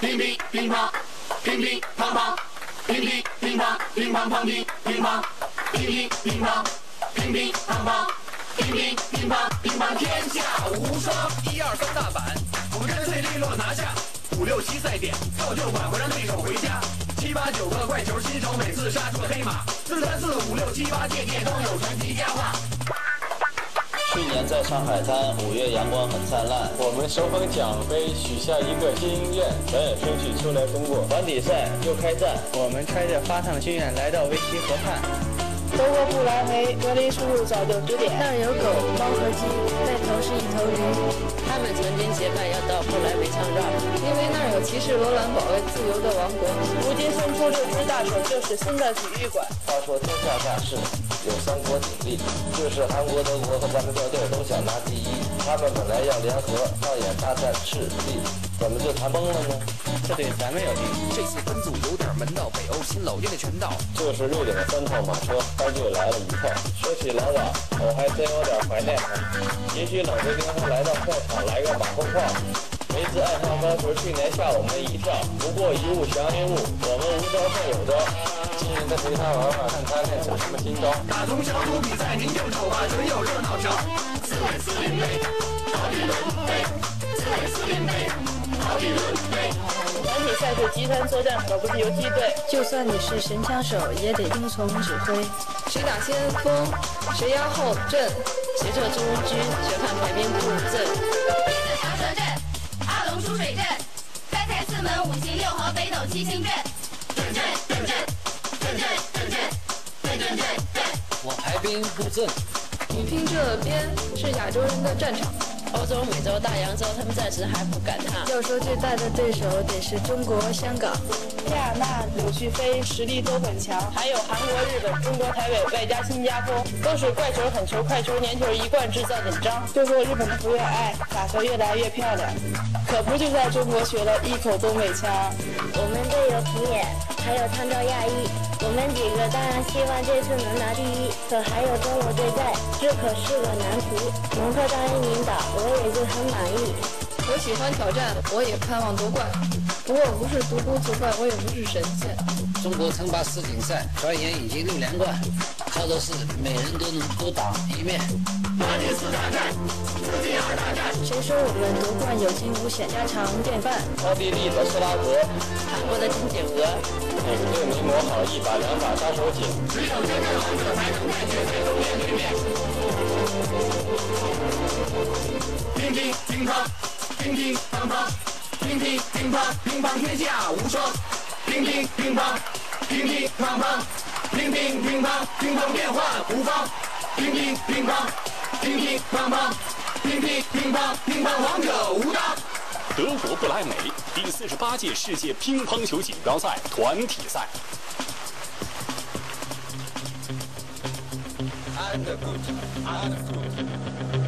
乒乒乒乓，乒乒乓乓，乒乒乒乓，乒乓乓乒乒乓，乒乒乒乓，乒乒乓乓，乒乒乒乓，乒乓天下无双。一二三大板，我们干脆利落拿下。五六七赛点，造就挽回让对手回家。七八九个怪球新手，每次杀出黑马。四三四五六七八，届届都有传奇佳话。去年在上海滩，五月阳光很灿烂。我们手捧奖杯，许下一个心愿，咱也争取出来中国。团体赛又开战，我们揣着发烫心愿来到维西河畔。德国不来梅，格林叔叔早就指点。那儿有狗、猫和鸡，那头是一头驴。他们曾经结伴要到不来梅唱绕，因为那儿有骑士罗兰保卫自由的王国。如今伸出六只大手，就是新的体育馆。话说天下大事，有三国鼎立，就是韩国、德国和咱们这队都想拿第一。他们本来要联合上演大战赤壁，怎么就谈崩了呢？这对咱们有利。这次分组有点门道，北欧新老店的全到。就是瑞典的三套马车，他就来了一套。说起老马，我还真有点怀念他。也许冷不丁他来到客场来个马后炮。梅子爱上高球，去年吓我们一跳。不过一物降一物，我们无招胜有招。今年再陪他玩玩，看他练出什么新招。打通小组比赛，您就瞅吧，准有热闹瞧。四位四零杯，好比伦杯。四位四零杯，好比伦杯。团体赛是集团作战，可不是游击队。就算你是神枪手，也得听从指挥。谁打先锋，谁压后阵，谁做中军，谁看排兵布阵。一子长蛇阵，二龙出水阵，三才四门五行六合北斗七星阵。阵阵阵阵阵阵阵阵阵阵阵。我排兵布阵。你听这边是亚洲人的战场。欧洲、美洲、大洋洲，他们暂时还不敢踏。要说最大的对手得是中国香港。亚娜、柳絮飞实力都很强，还有韩国、日本、中国台北外加新加坡，都是怪球、狠球、快球、粘球一贯制造紧张。就说日本的福原爱打球越来越漂亮，可不就在中国学了一口东北腔。我们队有平野，还有汤照亚裔，我们几个当然希望这次能拿第一，可还有中国队在，这可是个难题。蒙特大一领导，我也是很满意。我喜欢挑战，我也盼望夺冠。不过不是独孤求败，我也不是神仙。中国称霸世锦赛，转眼已经六连冠，靠的是每人都能多挡一面。马蒂斯大战，斯基尔大战。谁说我们夺冠有惊无险，家常便饭？奥地利的斯拉格，韩国的金姐娥，哪个队没磨好一把两把杀手锏？只有真正王者才能在决赛乓，乒乓天下无双。乒乒乒乓，乒乒乓乓，乒乒乒乓，乒乓变幻无方。乒乒乒乓，乒乒乓乓，乒乒乒乓，乒乓王者无当。德国不来梅第四十八届世界乒乓球锦标赛团体赛。Underfoot, underfoot.